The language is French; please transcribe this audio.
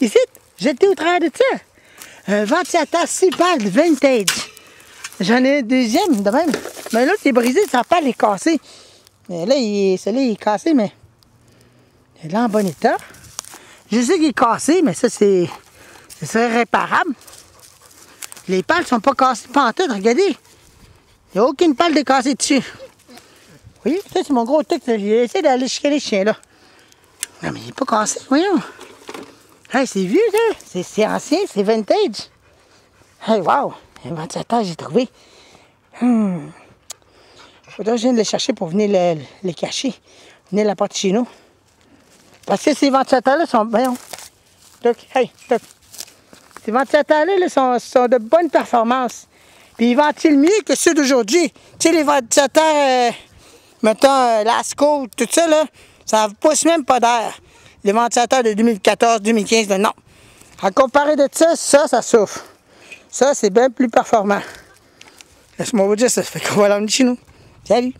Ici, j'étais au travers de ça. Un ventilateur super vintage. J'en ai un deuxième de même. Mais l'autre est brisé, sa pale est cassée. Mais là, il celui-là, il est cassé, mais il est là en bon état. Je sais qu'il est cassé, mais ça, c'est. Ce réparable. Les pales sont pas cassées pantoute, regardez. Il n'y a aucune pale de cassée dessus. Voyez, ça, c'est mon gros truc. J'ai essayé d'aller chicaner le chien, là. Non, mais il n'est pas cassé, voyons. Hey, c'est vieux, ça. C'est- ancien, c'est vintage. Hey, wow. Un ventilateur, j'ai trouvé. Hmm. Faudrait que je vienne le chercher pour venir le, le cacher. Venir l'apporter chez nous. Parce que ces ventilateurs-là sont. Voyons. Look, hey, look. Ces ventilateurs-là là, sont, sont de bonne performance. Puis ils ventilent mieux que ceux d'aujourd'hui. Tu sais, les ventilateurs, euh, mettons, euh, tout ça, là, ça ne pousse même pas d'air. Les ventilateurs de 2014, 2015, là, non. À comparer de ça, ça, ça souffre. Ça, c'est bien plus performant. Laisse-moi vous dire ça fait qu'on va l'emmener chez nous? Salut!